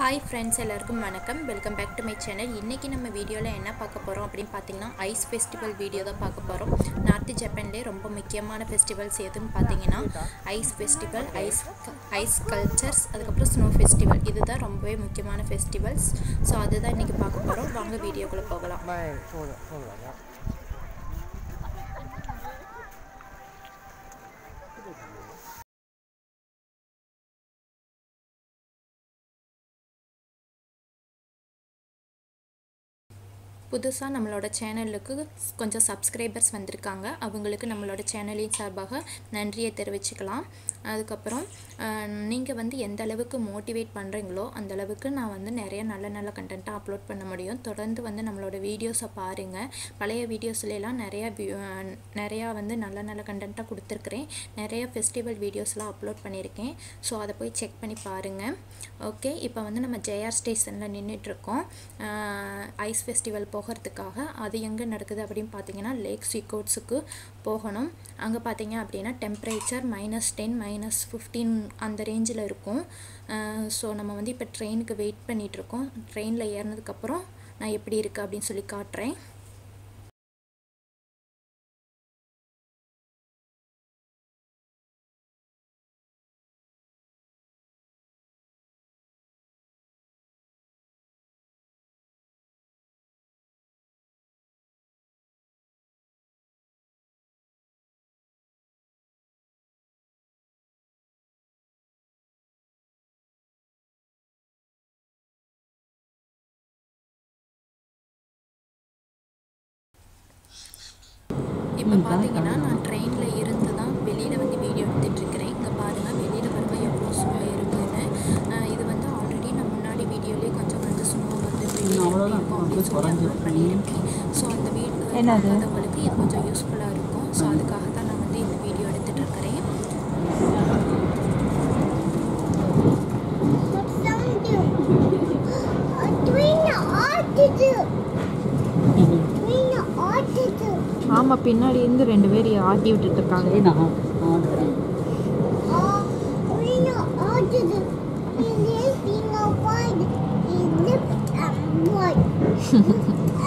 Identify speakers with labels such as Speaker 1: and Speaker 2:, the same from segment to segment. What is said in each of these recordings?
Speaker 1: Hi friends எல்லாருக்கும் வணக்கம். Welcome back to my channel இன்றைக்கி நம்ம வீடியோவில் என்ன பார்க்க போகிறோம் அப்படின்னு பார்த்தீங்கன்னா ஐஸ் ஃபெஸ்டிவல் வீடியோ தான் பார்க்க போகிறோம் நார்த்து ஜப்பான்லேயே ரொம்ப முக்கியமான ஃபெஸ்டிவல்ஸ் எதுன்னு பார்த்தீங்கன்னா ice festival ice ice cultures அதுக்கப்புறம் ஸ்னோ ஃபெஸ்டிவல் இதுதான் ரொம்பவே முக்கியமான ஃபெஸ்டிவல்ஸ் ஸோ அதுதான் இன்றைக்கி பார்க்க போகிறோம் வாங்க வீடியோக்குள்ளே போகலாம். புதுசாக நம்மளோட சேனலுக்கு கொஞ்சம் சப்ஸ்கிரைபர்ஸ் வந்திருக்காங்க. அவங்களுக்கு நம்மளோட சேனலின் சார்பாக நன்றியை தெரிவிச்சுக்கலாம். அதுக்கப்புறம் நீங்கள் வந்து எந்த அளவுக்கு மோட்டிவேட் பண்ணுறீங்களோ அந்த அளவுக்கு நான் வந்து நிறைய நல்ல நல்ல கண்டென்ட்டாக அப்லோட் பண்ண முடியும். தொடர்ந்து வந்து நம்மளோட வீடியோஸை பாருங்கள் பழைய வீடியோஸ்லாம் நிறையா நிறையா வந்து நல்ல நல்ல கண்டென்ட்டாக கொடுத்துருக்குறேன். நிறைய ஃபெஸ்டிவல் வீடியோஸ்லாம் அப்லோட் பண்ணியிருக்கேன். ஸோ அதை போய் செக் பண்ணி பாருங்கள் ஓகே இப்போ வந்து நம்ம ஜெயார் ஸ்டேஷனில் நின்றுட்டுருக்கோம் ஐஸ் ஃபெஸ்டிவல் போகிறதுக்காக அது எங்கே நடக்குது அப்படின்னு பார்த்தீங்கன்னா லேக் சீகோட்ஸுக்கு போகணும். அங்கே பார்த்தீங்க அப்படின்னா temperature minus ten minus fifteen அந்த ரேஞ்சில் இருக்கும். ஸோ நம்ம வந்து இப்போ ட்ரெயினுக்கு வெயிட் பண்ணிகிட்ருக்கோம் ட்ரெயினில் ஏறினதுக்கப்புறம் நான் எப்படி இருக்குது அப்படின்னு சொல்லி காட்டுறேன். இப்போ பார்த்தீங்கன்னா நான் ட்ரெயினில் இருந்து தான் வெளியில் வந்து வீடியோ எடுத்துகிட்ருக்கிறேன் இங்கே பாருங்கள் வெளியில் பாருங்க எவ்வளோ ஸ்னோ இருக்குன்னு. இது வந்து ஆல்ரெடி நான் முன்னாடி வீடியோலேயே கொஞ்சம் வந்து ஸ்னோ வந்து அப்லோட் பண்ணியிருக்கேன் ஸோ அந்த வீடியோ? பார்க்காதவங்களுக்கு இது கொஞ்சம் யூஸ்ஃபுல்லாக இருக்கும். ஸோ அதுக்காக தான் நான் வந்து இந்த வீடியோ எடுத்துகிட்டு இருக்கிறேன்
Speaker 2: ஆமாம் பின்னாடி இருந்து ரெண்டு பேர் ஆட்டி விட்டுட்டு இருக்காங்க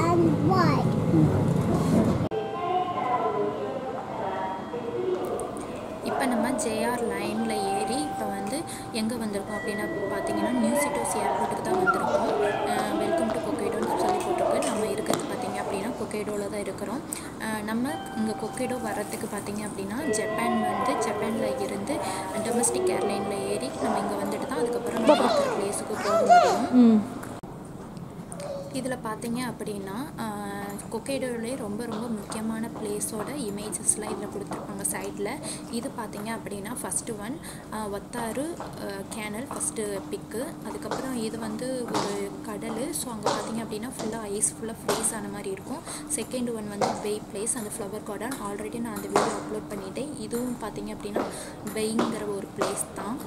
Speaker 3: and white.
Speaker 1: இப்போ நம்ம ஜேஆர் லைனில் ஏறி இப்போ வந்து எங்கே வந்திருக்கோம் அப்படின்னா பார்த்தீங்கன்னா நியூ சிட்டோஸ் ஏர்போர்ட்டுக்கு தான் வந்திருக்கோம். வெல்கம் டு கொக்கைடோன்னு சொல்லி போட்டிருக்கு நம்ம இருக்கிறது பார்த்தீங்க அப்படின்னா கொக்கைடோவில் தான் இருக்கிறோம். நம்ம இங்கே கொக்கைடோ வர்றதுக்கு பார்த்தீங்க அப்படின்னா ஜப்பான் வந்து ஜப்பானில் இருந்து டொமஸ்டிக் ஏர்லைனில் ஏறி நம்ம இங்கே வந்துட்டு தான் அதுக்கப்புறம் நம்ம இருக்கிற பிளேஸுக்கு போக முடியும். இதில் பார்த்தீங்க அப்படின்னா கொக்கைடோலே ரொம்ப ரொம்ப முக்கியமான பிளேஸோட இமேஜஸ்லாம் இதில் கொடுத்துருப்பாங்க சைடில் இது பார்த்தீங்க அப்படின்னா first one Otaru canal first pic அதுக்கப்புறம் இது வந்து ஒரு கடல். ஸோ அங்கே பார்த்தீங்க அப்படின்னா ஃபுல்லாக ஐஸ் ஃபுல்லாக ஃப்ரீஸ் ஆன மாதிரி இருக்கும். செகண்ட் ஒன் வந்து பெய் பிளேஸ் அந்த ஃப்ளவர் கார்டன் ஆல்ரெடி நான் அந்த வீடியோ அப்லோட் பண்ணிட்டேன். இதுவும் பார்த்தீங்க அப்படின்னா பெய்ங்கிற ஒரு பிளேஸ் தான்.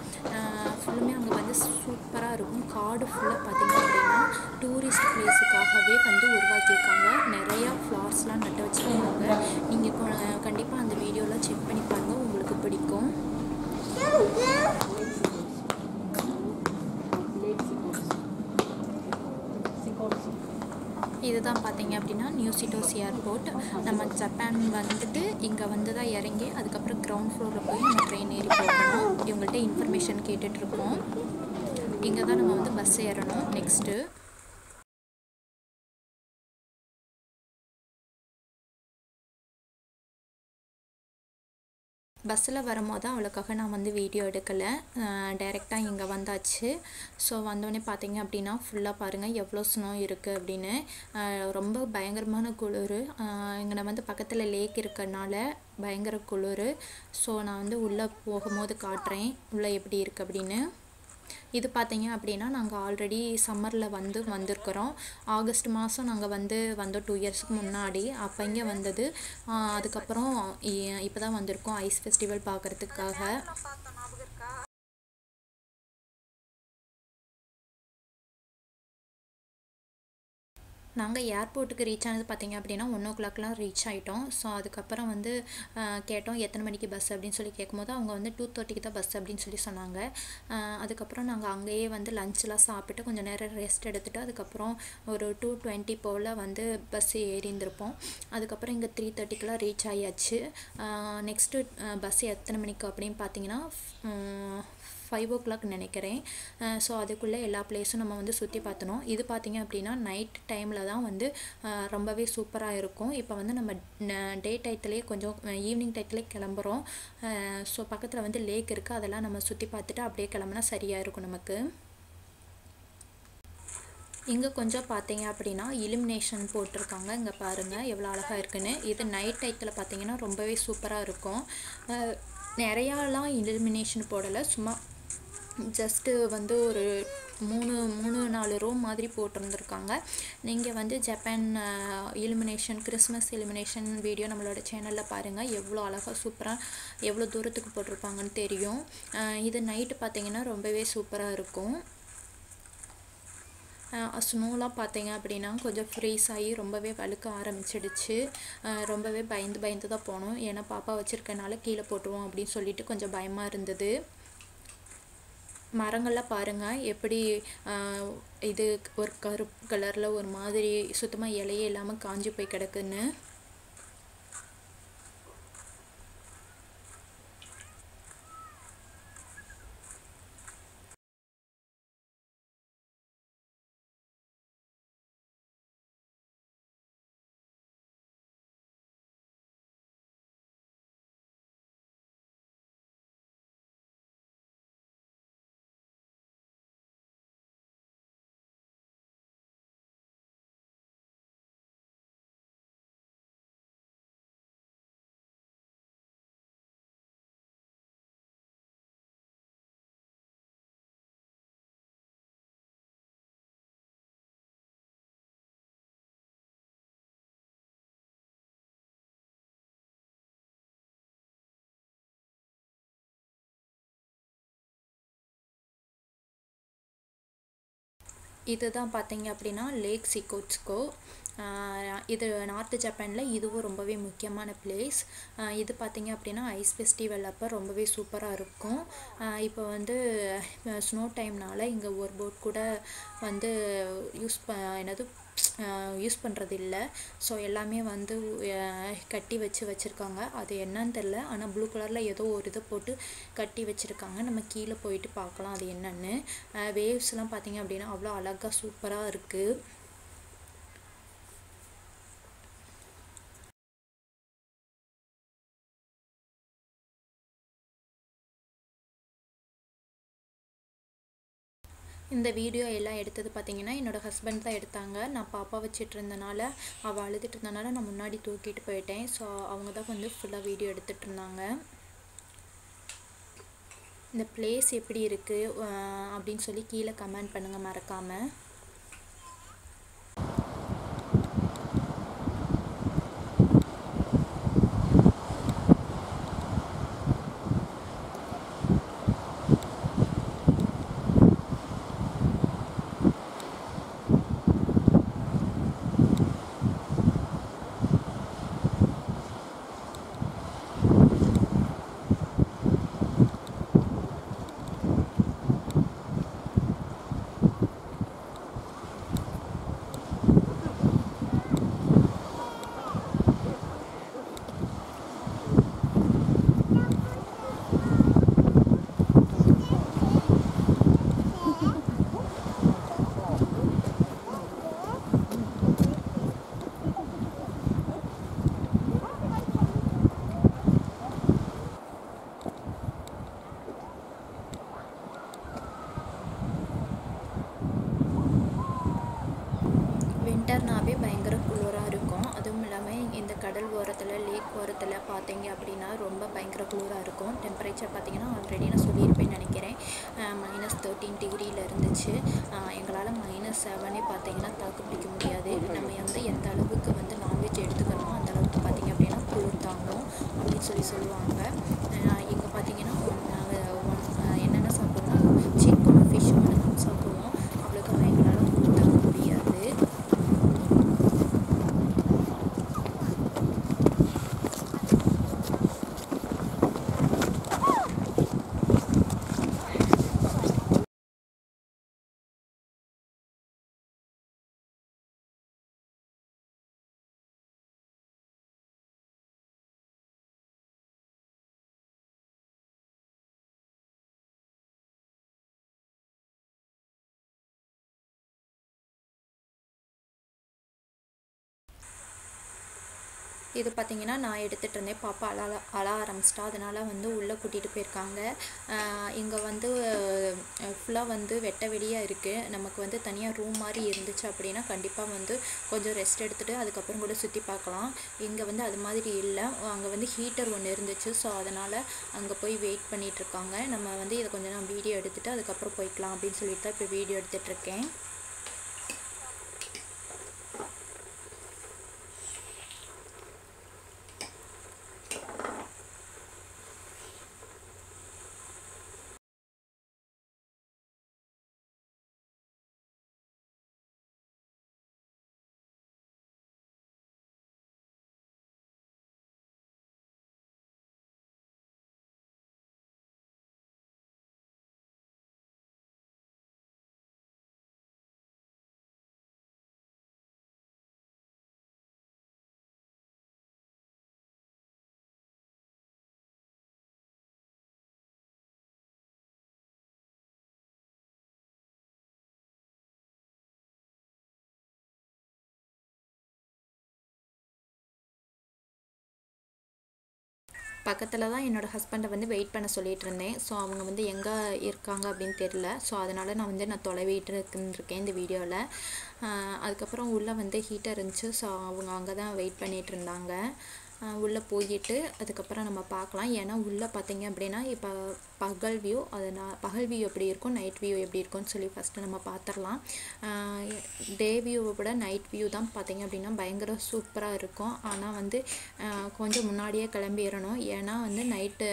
Speaker 1: ஃபுல்லுமே அங்கே வந்து சூப்பராக இருக்கும். காடு ஃபுல்லாக பார்த்தீங்க அப்படின்னா டூரிஸ்ட் பிளேஸுக்காகவே வந்து உருவாக்கியிருக்காங்க. நிறைய நிறையா ஃப்ளார்ஸ்லாம் நட்டு வச்சுருக்காங்க. நீங்கள் கண்டிப்பாக அந்த வீடியோலாம் செக் பண்ணி பாருங்கள் உங்களுக்கு பிடிக்கும். இதுதான் பார்த்தீங்க அப்படின்னா நியூ சிட்டோஸ் ஏர்போர்ட் நம்ம ஜப்பான் வந்துட்டு இங்கே வந்து தான் இறங்கி அதுக்கப்புறம் கிரவுண்ட் ஃப்ளோரில் போய் நம்ம ட்ரெயின் ஏறி போகணும். இவங்கள்ட்ட இன்ஃபர்மேஷன் கேட்டுட்ருக்கோம் இங்கே தான் நம்ம வந்து பஸ் ஏறணும். நெக்ஸ்ட்டு பஸ்ஸில் வரும்போது அவளுக்காக நான் வந்து வீடியோ எடுக்கலை. டைரெக்டாக இங்கே வந்தாச்சு. ஸோ வந்தோடனே பார்த்தீங்க அப்படின்னா ஃபுல்லாக பாருங்கள் எவ்வளோ ஸ்னோ இருக்குது அப்படின்னு. ரொம்ப பயங்கரமான குளிர். இங்கே வந்து பக்கத்தில் லேக் இருக்கிறனால பயங்கர குளிர். ஸோ நான் வந்து உள்ளே போகும்போது காட்டுறேன் உள்ளே எப்படி இருக்குது அப்படின்னு. இது பார்த்தீங்க அப்படின்னா நாங்கள் ஆல்ரெடி சம்மரில் வந்து வந்திருக்கிறோம். ஆகஸ்ட் மாதம் நாங்கள் வந்து வந்தோம் டூ இயர்ஸ்க்கு முன்னாடி. அப்போ இங்கே வந்தது அதுக்கப்புறம் இப்போ தான் வந்திருக்கோம் ஐஸ் ஃபெஸ்டிவல் பார்க்குறதுக்காக. நாங்கள் ஏர்போர்ட்டுக்கு ரீச் ஆனது பார்த்திங்க அப்படின்னா ஒன் ஓ கிளாக்லாம் ரீச் ஆகிட்டோம் ஸோ அதுக்கப்புறம் வந்து கேட்டோம் எத்தனை மணிக்கு பஸ் அப்படின்னு சொல்லி கேட்கும்போது அவங்க வந்து டூ தேர்ட்டிக்கு தான் பஸ் அப்படின்னு சொல்லி சொன்னாங்க. அதுக்கப்புறம் நாங்கள் அங்கேயே வந்து லஞ்செலாம் சாப்பிட்டு கொஞ்சம் நேரம் ரெஸ்ட் எடுத்துகிட்டு அதுக்கப்புறம் ஒரு டூ டுவெண்ட்டி போல் வந்து பஸ் ஏறி இருந்திருப்போம் அதுக்கப்புறம் இங்கே த்ரீ தேர்ட்டிக்கெலாம் ரீச் ஆகியாச்சு நெக்ஸ்ட்டு பஸ் எத்தனை மணிக்கு அப்படின்னு பார்த்தீங்கன்னா ஃபைவ் ஓ கிளாக் நினைக்கிறேன் ஸோ அதுக்குள்ளே எல்லா பிளேஸும் நம்ம வந்து சுற்றி பார்த்தணும். இது பார்த்திங்க அப்படின்னா நைட் டைமில் தான் வந்து ரொம்பவே சூப்பராக இருக்கும். இப்போ வந்து நம்ம டே டயத்துலேயே கொஞ்சம் ஈவினிங் டயத்துலேயே கிளம்புறோம். ஸோ பக்கத்தில் வந்து லேக் இருக்குது அதெல்லாம் நம்ம சுற்றி பார்த்துட்டு அப்படியே கிளம்புனா சரியாக இருக்கும் நமக்கு. இங்கே கொஞ்சம் பார்த்தீங்க அப்படின்னா இலுமினேஷன் போட்டிருக்காங்க. இங்கே பாருங்கள் எவ்வளோ அழகாக இருக்குன்னு. இது நைட் டயத்தில் பார்த்தீங்கன்னா ரொம்பவே சூப்பராக இருக்கும். நிறையாலாம் இலுமினேஷன் போடலை. சும்மா ஜஸ்ட்டு வந்து ஒரு மூணு மூணு நாலு ரூம் மாதிரி போட்டிருந்துருக்காங்க. நீங்கள் வந்து Japan illumination Christmas illumination video நம்மளோட சேனலில் பாருங்கள் எவ்வளோ அழகாக சூப்பராக எவ்வளோ தூரத்துக்கு போட்டிருப்பாங்கன்னு தெரியும். இது நைட்டு பார்த்தீங்கன்னா ரொம்பவே சூப்பராக இருக்கும். ஸ்னோலாம் பார்த்தீங்க அப்படின்னா கொஞ்சம் ஃப்ரீஸ் ஆகி ரொம்பவே வழுக்க ஆரம்பிச்சிடுச்சு. ரொம்பவே பயந்து பயந்து தான் போனோம். ஏன்னா பாப்பா வச்சுருக்கனால கீழே போட்டுருவோம் அப்படின்னு சொல்லிட்டு கொஞ்சம் பயமாக இருந்தது. மரங்கள்லாம் பாருங்கள் எப்படி இது ஒரு கருப்பு கலரில் ஒரு மாதிரி சுத்தமாக இலையே இல்லாமல் காஞ்சி போய் கிடக்குன்னு. இதுதான் பார்த்தீங்க அப்படின்னா லேக் சிகோட்ஸ்கோ இது நார்த்து ஜப்பானில் இதுவும் ரொம்பவே முக்கியமான பிளேஸ் இது பார்த்தீங்க அப்படின்னா ஐஸ் ஃபெஸ்டிவல் அப்போ ரொம்பவே சூப்பராக இருக்கும். இப்போ வந்து ஸ்னோ டைம்னால இங்கே ஒரு போட் கூட வந்து யூஸ் ப என்னது யூஸ் பண்ணுறது இல்லை ஸோ எல்லாமே வந்து கட்டி வச்சு வச்சுருக்காங்க. அது என்னன்னு தெரில ஆனால் ப்ளூ கலரில் ஏதோ ஒரு இதை போட்டு கட்டி வச்சுருக்காங்க. நம்ம கீழே போயிட்டு பார்க்கலாம் அது என்னன்னு. வேவ்ஸ்லாம் பார்த்திங்க அப்படின்னா அவ்வளோ அழகாக சூப்பராக இருக்குது இந்த வீடியோ எல்லாம் எடுத்தது பார்த்தீங்கன்னா என்னோட ஹஸ்பண்ட் தான் எடுத்தாங்க. நான் பாப்பா வச்சுட்டு இருந்தனால அவள் அழுதுட்டு இருந்தனால நான் முன்னாடி தூக்கிட்டு போயிட்டேன். ஸோ அவங்க தான் வந்து ஃபுல்லாக வீடியோ எடுத்துகிட்டு இருந்தாங்க இந்த பிளேஸ் எப்படி இருக்குது அப்படின்னு சொல்லி கீழே கமெண்ட் பண்ணுங்கள் மறக்காமல் வின்டர்னாவே பயங்கர குளிராக இருக்கும். அதுவும் இல்லாமல் இந்த கடல் ஓரத்தில் லேக் ஓரத்தில் பார்த்தீங்க அப்படின்னா ரொம்ப பயங்கர குளிராக இருக்கும். டெம்பரேச்சர் பார்த்தீங்கன்னா ஆல்ரெடி நான் சொல்லியிருப்பேன்னு நினைக்கிறேன். மைனஸ் தேர்ட்டீன் டிகிரியில் இருந்துச்சு. எங்களால் மைனஸ் செவனே பார்த்தீங்கன்னா தாக்கு பிடிக்க முடியாது. நம்ம வந்து எந்த அளவுக்கு வந்து நான்வெஜ் எடுத்துக்கிறோமோ அந்த அளவுக்கு பார்த்தீங்க அப்படின்னா குளிர் தாங்கும் அப்படின்னு சொல்லி சொல்லுவாங்க. இங்கே பார்த்தீங்கன்னா நாங்கள் ஒன் என்னென்ன சாப்பிடுவோம்னா சிக்கன் ஃபிஷ் மட்டும் தான் சாப்பிடுவோம் அவ்வளோக்கா எங்களால் குளிர் தாங்க முடியாது இது பார்த்திங்கன்னா நான் எடுத்துகிட்டு இருந்தேன். பாப்பா அழ அழ ஆரம்பிச்சிட்டா. அதனால் வந்து உள்ளே கூட்டிகிட்டு போயிருக்காங்க. இங்கே வந்து ஃபுல்லாக வந்து வெட்ட வெளியாக இருக்குது நமக்கு வந்து தனியாக ரூம் மாதிரி இருந்துச்சு அப்படின்னா கண்டிப்பாக வந்து கொஞ்சம் ரெஸ்ட் எடுத்துகிட்டு அதுக்கப்புறம் கூட சுற்றி பார்க்கலாம் இங்கே வந்து அது மாதிரி இல்லை. அங்கே வந்து ஹீட்டர் ஒன்று இருந்துச்சு. ஸோ அதனால் அங்கே போய் வெயிட் பண்ணிகிட்ருக்காங்க நம்ம வந்து இதை கொஞ்சம் நான் வீடியோ எடுத்துகிட்டு அதுக்கப்புறம் போய்க்கலாம் அப்படின்னு சொல்லிட்டு தான் இப்போ வீடியோ எடுத்துகிட்ருக்கேன் பக்கத்தில் தான் என்னோடய ஹஸ்பண்டை வந்து வெயிட் பண்ண சொல்லிட்டு இருந்தேன். ஸோ அவங்க வந்து எங்கே இருக்காங்க அப்படின்னு தெரில ஸோ அதனால் நான் வந்து நான் தொலைவிட்டு இருக்குன்னு இந்த வீடியோவில் அதுக்கப்புறம் உள்ளே வந்து ஹீட்டர் இருந்துச்சு. ஸோ அவங்க அங்கே தான் வெயிட் பண்ணிகிட்டு இருந்தாங்க. உள்ளே போயிட்டு அதுக்கப்புறம் நம்ம பார்க்கலாம். ஏன்னா உள்ளே பார்த்தீங்க அப்படின்னா இப்போ பகல் வியூ அது நான் பகல் வியூ எப்படி இருக்கும் நைட் வியூ எப்படி இருக்கும்னு சொல்லி ஃபஸ்ட்டு நம்ம பார்த்துடலாம். டே வியூவை விட நைட் வியூ தான் பார்த்தீங்க அப்படின்னா பயங்கர சூப்பராக இருக்கும். ஆனால் வந்து கொஞ்சம் முன்னாடியே கிளம்பிடணும். ஏன்னா வந்து நைட்டு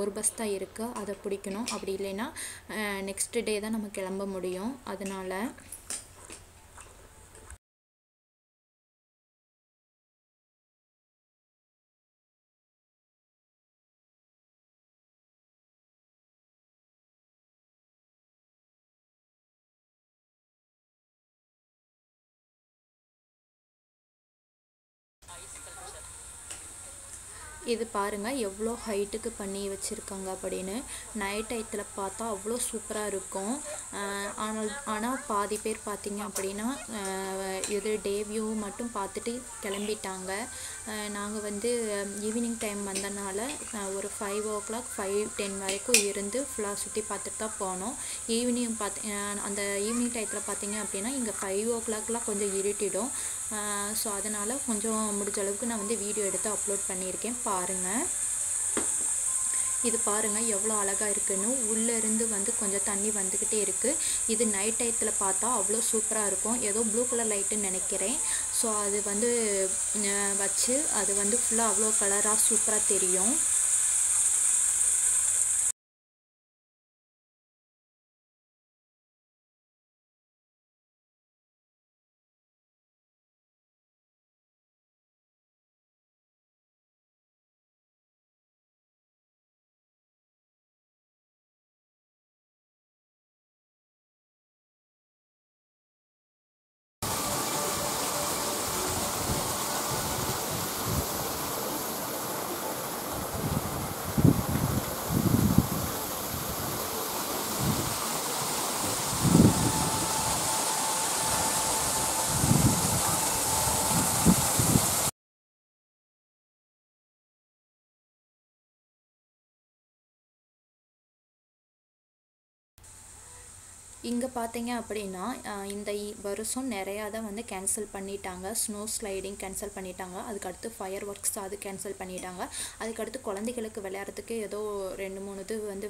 Speaker 1: ஒரு பஸ் தான் இருக்குது அதை பிடிக்கணும். அப்படி இல்லைன்னா நெக்ஸ்ட் டே தான் நம்ம கிளம்ப முடியும். அதனால் இது பாருங்கள் எவ்வளோ ஹைட்டுக்கு பண்ணி வச்சுருக்காங்க அப்படின்னு. நைட் டயத்தில் பார்த்தா அவ்வளோ சூப்பராக இருக்கும். ஆனால் ஆனால் பாதி பேர் பார்த்திங்க அப்படின்னா இது டே வியூ மட்டும் பார்த்துட்டு கிளம்பிட்டாங்க. நாங்கள் வந்து ஈவினிங் டைம் வந்தனால ஒரு five o'clock five ten வரைக்கும் இருந்து ஃபுல்லாக சுற்றி பார்த்துட்டு தான் போனோம். ஈவினிங் பார்த்து அந்த ஈவினிங் டயத்தில் பார்த்தீங்க அப்படின்னா இங்கே ஃபைவ் ஓ கிளாக்லாம் கொஞ்சம் இருட்டிடும். ஸோ அதனால் கொஞ்சம் முடிஞ்ச அளவுக்கு நான் வந்து வீடியோ எடுத்து அப்லோட் பண்ணியிருக்கேன். பாருங்கள் இது பாருங்கள் எவ்வளோ அழகாக இருக்குன்னு. உள்ளேருந்து வந்து கொஞ்சம் தண்ணி வந்துக்கிட்டே இருக்குது இது நைட் டயத்தில் பார்த்தா அவ்வளோ சூப்பராக இருக்கும். ஏதோ ப்ளூ கலர் லைட்டுன்னு நினைக்கிறேன். ஸோ அது வந்து வச்சு அது வந்து ஃபுல்லாக அவ்வளோ கலராக சூப்பராக தெரியும். இங்கே பார்த்தீங்க அப்படின்னா இந்த வருஷம் நிறையா தான் வந்து கேன்சல் பண்ணிட்டாங்க. ஸ்னோ ஸ்லைடிங் கேன்சல் பண்ணிட்டாங்க. அதுக்கடுத்து ஃபயர் ஒர்க்ஸ் அது கேன்சல் பண்ணிட்டாங்க. அதுக்கடுத்து குழந்தைகளுக்கு விளையாடுறதுக்கு ஏதோ ரெண்டு மூணு இது வந்து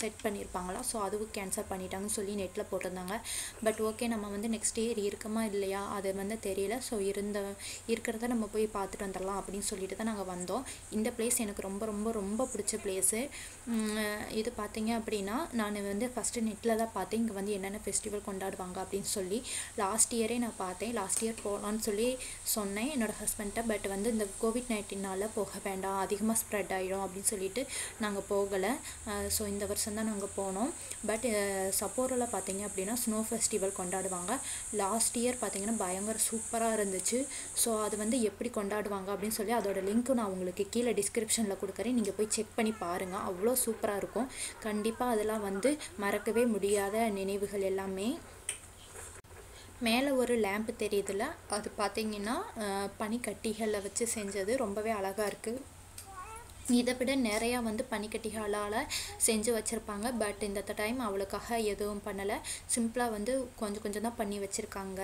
Speaker 1: செட் பண்ணியிருப்பாங்களா ஸோ அதுவும் கேன்சல் பண்ணிட்டாங்கன்னு சொல்லி நெட்டில் போட்டிருந்தாங்க. பட் ஓகே நம்ம வந்து நெக்ஸ்ட் இயர் இருக்கமா இல்லையா? அது வந்து தெரியல. ஸோ இருந்த இருக்கிறத நம்ம போய் பார்த்துட்டு வந்துடலாம் அப்படின்னு சொல்லிட்டு தான் நாங்கள் வந்தோம். இந்த பிளேஸ் எனக்கு ரொம்ப ரொம்ப ரொம்ப பிடிச்ச பிளேஸு இது பார்த்தீங்க அப்படின்னா நான் வந்து ஃபஸ்ட்டு நெட்டில் தான் பார்த்தேன். இங்கே வந்து என்னென்ன ஃபெஸ்டிவல் கொண்டாடுவாங்க அப்படின்னு சொல்லி. லாஸ்ட் இயரே நான் பார்த்தேன். லாஸ்ட் இயர் போகலான்னு சொல்லி சொன்னேன் என்னோடய ஹஸ்பண்ட்டை பட் வந்து இந்த கோவிட் நைன்டீனால் போக வேண்டாம். அதிகமாக ஸ்ப்ரெட் ஆகிடும் அப்படின்னு சொல்லிட்டு நாங்கள் போகலை. ஸோ இந்த வருஷம் தான் நாங்கள் போனோம். பட் சப்போரில் பார்த்தீங்க அப்படின்னா ஸ்னோ ஃபெஸ்டிவல் கொண்டாடுவாங்க. லாஸ்ட் இயர் பார்த்தீங்கன்னா பயங்கர சூப்பராக இருந்துச்சு. ஸோ அது வந்து எப்படி கொண்டாடுவாங்க அப்படின்னு சொல்லி அதோட லிங்க் நான் உங்களுக்கு கீழே டிஸ்கிரிப்ஷனில் கொடுக்குறேன். நீங்கள் போய் செக் பண்ணி பாருங்கள் அவ்வளோ சூப்பராக இருக்கும். கண்டிப்பாக அதெல்லாம் வந்து மறக்கவே முடியாத நினைவுகள் எல்லாமே. மேலே ஒரு லேம்ப் தெரியுதுல? அது பார்த்தீங்கன்னா பனிக்கட்டிகளை வச்சு செஞ்சது. ரொம்பவே அழகாக இருக்குது இதை விட நிறையா வந்து பனிக்கட்டிகளால் செஞ்சு வச்சுருப்பாங்க. பட் இந்த டைம் அவளுக்காக எதுவும் பண்ணலை. சிம்பிளாக வந்து கொஞ்சம் கொஞ்சம் தான் பண்ணி வச்சுருக்காங்க.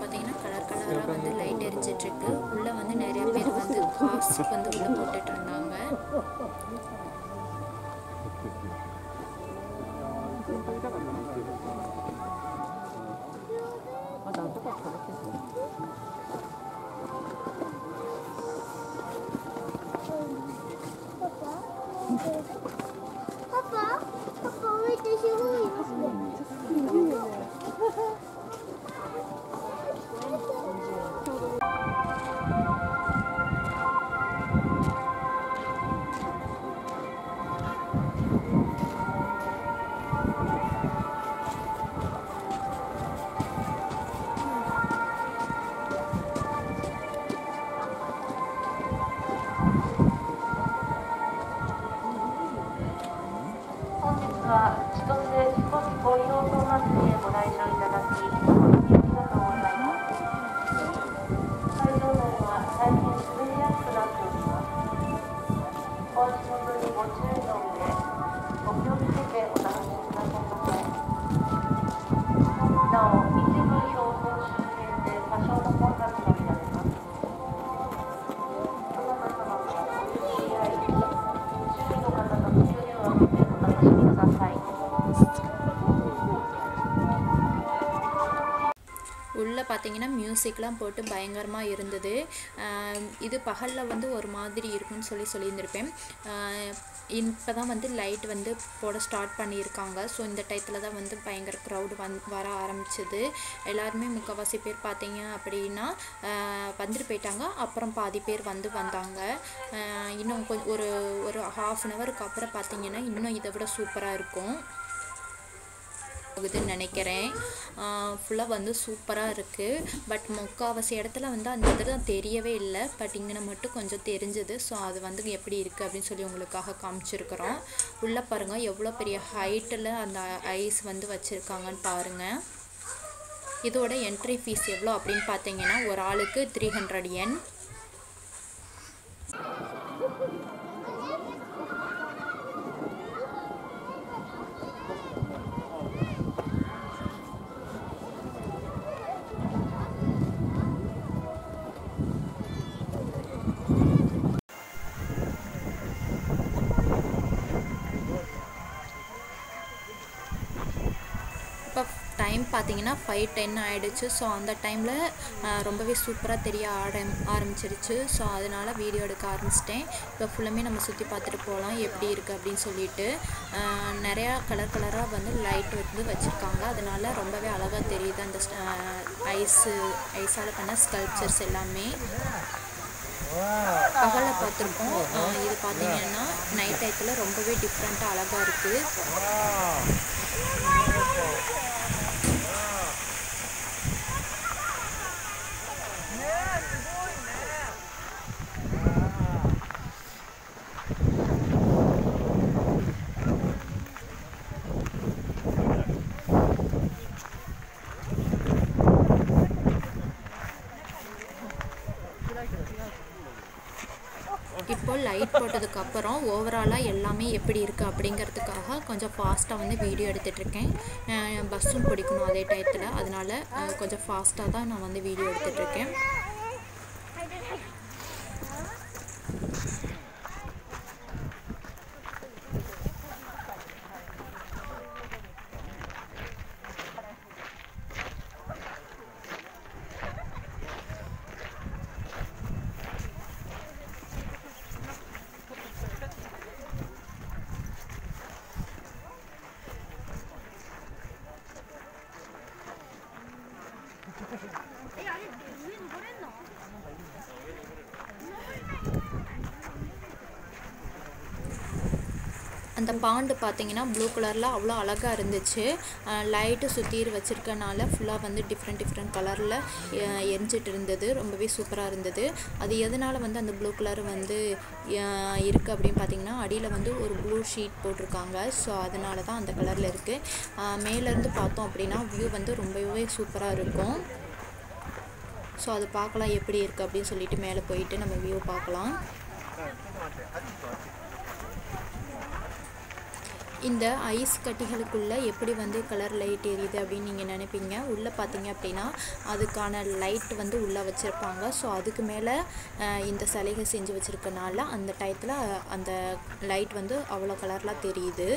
Speaker 1: பாத்தீங்கன்னா பார்த்தீங்கன்னா கலர் கலராக வந்து லைட் எரிஞ்சிட்ருக்கு. உள்ளே வந்து நிறைய பேர் வந்து காசு வந்து உள்ளே போட்டுட்டு இருந்தாங்க
Speaker 4: Papa,
Speaker 1: மியூசிக்லாம் போட்டு பயங்கரமாக இருந்தது. இது பகலில் வந்து ஒரு மாதிரி இருக்கும்னு சொல்லி சொல்லியிருந்திருப்பேன். இப்போ தான் வந்து லைட் வந்து போட ஸ்டார்ட் பண்ணியிருக்காங்க. ஸோ இந்த டயத்தில் தான் வந்து பயங்கர க்ரௌடு வந் வர ஆரம்பிச்சது. எல்லாருமே முக்கால்வாசி பேர் பார்த்தீங்க அப்படின்னா வந்துட்டு போயிட்டாங்க. அப்புறம் பாதி பேர் வந்து வந்தாங்க. இன்னும் கொஞ்சம் ஒரு ஒரு ஹாஃப் அன் ஹவருக்கு அப்புறம் பார்த்தீங்கன்னா இன்னும் இதை விட சூப்பராக இருக்கும். போகுதுன்னு நினைக்கிறேன். ஃபுல்லாக வந்து சூப்பராக இருக்குது பட் முக்கால்வாசி இடத்துல வந்து அந்த இடத்துல தெரியவே இல்லை. பட் இங்கே மட்டும் கொஞ்சம் தெரிஞ்சது. ஸோ அது வந்து எப்படி இருக்குது அப்படின்னு சொல்லி உங்களுக்காக காமிச்சிருக்கிறோம். உள்ளே பாருங்கள் எவ்வளோ பெரிய ஹைட்டில் அந்த ஐஸ் வந்து வச்சுருக்காங்கன்னு பாருங்கள் இதோட என்ட்ரி ஃபீஸ் எவ்வளோ அப்படின்னு பார்த்தீங்கன்னா ஒரு ஆளுக்கு த்ரீ ஹண்ட்ரட் என் இப்போ டைம் பார்த்தீங்கன்னா ஃபைவ் டென் ஆகிடுச்சு ஸோ அந்த டைமில் ரொம்பவே சூப்பராக தெரிய ஆரம் ஆரம்பிச்சிருச்சு. ஸோ அதனால் வீடியோ எடுக்க ஆரம்பிச்சிட்டேன். இப்போ ஃபுல்லுமே நம்ம சுற்றி பார்த்துட்டு போகலாம் எப்படி இருக்குது அப்படின்னு சொல்லிட்டு நிறையா கலர் கலராக வந்து லைட் வந்து வச்சுருக்காங்க. அதனால ரொம்பவே அழகாக தெரியுது அந்த ஐஸு ஐஸால் பண்ண ஸ்கல்ப்சர்ஸ் எல்லாமே. பகலில் பார்த்துருக்கோம். இது பார்த்தீங்கன்னா நைட் டயத்தில் ரொம்பவே டிஃப்ரெண்ட்டாக அழகாக இருக்குது போட்டதுக்கப்புறம் போட்டதுக்கு அப்புறம் ஓவராலாக எல்லாமே எப்படி இருக்குது அப்படிங்கிறதுக்காக கொஞ்சம் ஃபாஸ்ட்டாக வந்து வீடியோ எடுத்துகிட்ருக்கேன் பஸ்ஸும் பிடிக்கணும் அதே டயத்தில் அதனால் கொஞ்சம் ஃபாஸ்ட்டாக தான் நான் வந்து வீடியோ எடுத்துகிட்ருக்கேன் அந்த பாண்டு பார்த்தீங்கன்னா ப்ளூ கலரில் அவ்வளோ அழகாக இருந்துச்சு. லைட்டு சுற்றி வச்சுருக்கனால ஃபுல்லாக வந்து டிஃப்ரெண்ட் டிஃப்ரெண்ட் கலரில் எரிஞ்சிட்டு இருந்தது. ரொம்பவே சூப்பராக இருந்தது. அது எதனால் வந்து அந்த ப்ளூ கலர் வந்து இருக்குது அப்படின்னு பார்த்தீங்கன்னா அடியில் வந்து ஒரு ப்ளூ ஷீட் போட்டிருக்காங்க. ஸோ அதனால தான் அந்த கலரில் இருக்குது மேலேருந்து பார்த்தோம் அப்படின்னா வியூ வந்து ரொம்பவே சூப்பராக இருக்கும். ஸோ அது பார்க்கலாம் எப்படி இருக்குது அப்படின்னு சொல்லிட்டு மேலே போயிட்டு நம்ம வியூ பார்க்கலாம். இந்த ஐஸ் கட்டிகளுக்குள்ளே எப்படி வந்து கலர் லைட் எரியுது அப்படின்னு நீங்கள் நினைப்பீங்க? உள்ளே பார்த்தீங்க அப்படின்னா அதுக்கான லைட் வந்து உள்ளே வச்சுருப்பாங்க. ஸோ அதுக்கு மேலே இந்த சலுகை செஞ்சு வச்சுருக்கனால அந்த டயத்தில் அந்த லைட் வந்து அவ்வளோ கலர்லாம் தெரியுது.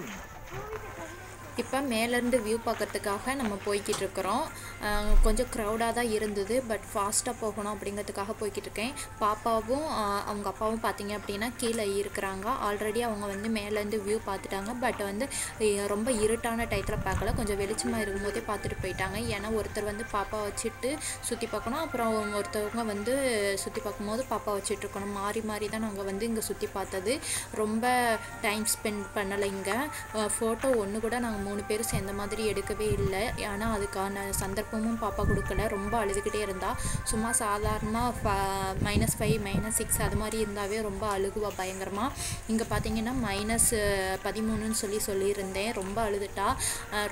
Speaker 1: room. இப்போ மேலேருந்து வியூ பார்க்கறதுக்காக நம்ம போய்கிட்டு இருக்கிறோம் கொஞ்சம் க்ரௌடாக தான் இருந்தது பட் ஃபாஸ்ட்டாக போகணும் அப்படிங்கிறதுக்காக போய்கிட்டு இருக்கேன் பாப்பாவும் அவங்க அப்பாவும் பார்த்தீங்க அப்படின்னா கீழே இருக்கிறாங்க. ஆல்ரெடி அவங்க வந்து மேலேருந்து வியூ பார்த்துட்டாங்க பட் வந்து ரொம்ப இருட்டான டயத்தில் பார்க்கல. கொஞ்சம் வெளிச்சமாக இருக்கும்போதே பார்த்துட்டு போயிட்டாங்க. ஏன்னா ஒருத்தர் வந்து பாப்பா வச்சுட்டு சுற்றி பார்க்கணும். அப்புறம் ஒருத்தவங்க வந்து சுற்றி பார்க்கும்போது பாப்பா வச்சுட்டு இருக்கணும் மாறி மாறி தான் நாங்கள் வந்து இங்கே சுற்றி பார்த்தது. ரொம்ப டைம் ஸ்பெண்ட் பண்ணலை இங்கே. ஃபோட்டோ ஒன்று கூட நாங்கள் மூணு பேரும் சேர்ந்த மாதிரி எடுக்கவே இல்லை. ஆனால் அதுக்கான சந்தர்ப்பமும் பாப்பா கொடுக்கல. ரொம்ப அழுதுகிட்டே இருந்தா. சும்மா சாதாரணமாக மைனஸ் ஃபைவ் மைனஸ் சிக்ஸ் அது மாதிரி இருந்தாவே ரொம்ப அழுகுவா பயங்கரமாக இங்கே பார்த்தீங்கன்னா மைனஸ் பதிமூணுன்னு சொல்லி சொல்லியிருந்தேன். ரொம்ப அழுதுட்டா.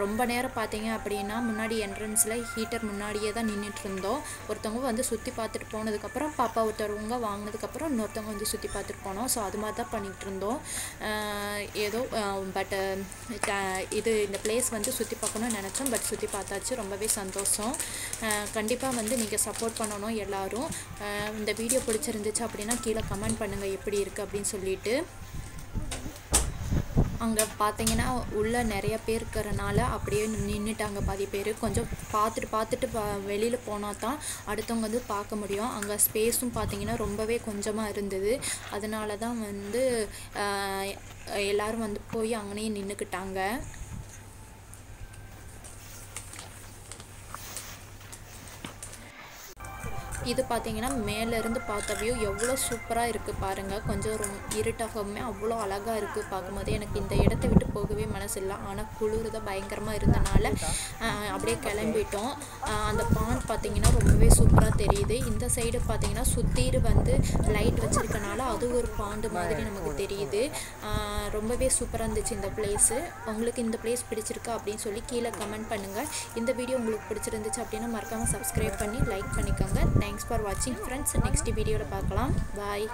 Speaker 1: ரொம்ப நேரம் பார்த்தீங்க அப்படின்னா முன்னாடி என்ட்ரன்ஸில் ஹீட்டர் முன்னாடியே தான் நின்றுட்டு இருந்தோம் ஒருத்தவங்க வந்து சுற்றி பார்த்துட்டு போனதுக்கப்புறம் பாப்பா ஒருத்தவங்க வாங்கினதுக்கப்புறம் இன்னொருத்தவங்க வந்து சுற்றி பார்த்துட்டு போனோம். ஸோ அது மாதிரி தான் பண்ணிகிட்டு இருந்தோம் ஏதோ பட் இது இந்த பிளேஸ் வந்து சுற்றி பார்க்கணும்னு நினச்சோம். பட் சுற்றி பார்த்தாச்சு. ரொம்பவே சந்தோஷம். கண்டிப்பாக வந்து நீங்கள் சப்போர்ட் பண்ணணும் எல்லோரும். இந்த வீடியோ பிடிச்சிருந்துச்சு அப்படின்னா கீழே கமெண்ட் பண்ணுங்கள் எப்படி இருக்குது அப்படின்னு சொல்லிட்டு. அங்கே பார்த்தீங்கன்னா உள்ளே நிறைய பேர் இருக்கிறனால அப்படியே நின்றுட்டாங்க பாதி பேர். கொஞ்சம் பார்த்துட்டு பார்த்துட்டு பா வெளியில் போனால் தான் அடுத்தவங்க வந்து பார்க்க முடியும். அங்கே ஸ்பேஸும் பார்த்தீங்கன்னா ரொம்பவே கொஞ்சமாக இருந்தது. அதனால தான் வந்து எல்லோரும் வந்து போய் அங்கேயே நின்றுக்கிட்டாங்க இது பார்த்தீங்கன்னா மேலேருந்து பார்த்த வியூ எவ்வளோ சூப்பராக இருக்குது பாருங்கள் கொஞ்சம் ரொம்ப இருட்டாகவுமே அவ்வளோ அழகாக இருக்குது பார்க்கும்போது. எனக்கு இந்த இடத்த விட்டு போகவே மனசில்லை. ஆனால் குளிர் தான் பயங்கரமாக இருந்தனால அப்படியே கிளம்பிட்டோம். அந்த பாண்ட் பார்த்தீங்கன்னா ரொம்பவே சூப்பராக தெரியுது. இந்த சைடு பார்த்தீங்கன்னா சுத்தீர் வந்து லைட் வச்சுருக்கனால அது ஒரு பாண்டு மாதிரி நமக்கு தெரியுது. ரொம்பவே சூப்பராக இருந்துச்சு இந்த பிளேஸு உங்களுக்கு இந்த பிளேஸ் பிடிச்சிருக்கா அப்படின்னு சொல்லி கீழே கமெண்ட் பண்ணுங்கள் இந்த வீடியோ உங்களுக்கு பிடிச்சிருந்துச்சு அப்படின்னா மறக்காமல் சப்ஸ்கிரைப் பண்ணி லைக் பண்ணிக்கோங்க. தேங்க்ஸ் ஃபார் வாட்சிங் ஃப்ரெண்ட்ஸ் நெக்ஸ்ட் வீடியோவில் பார்க்கலாம். பாய்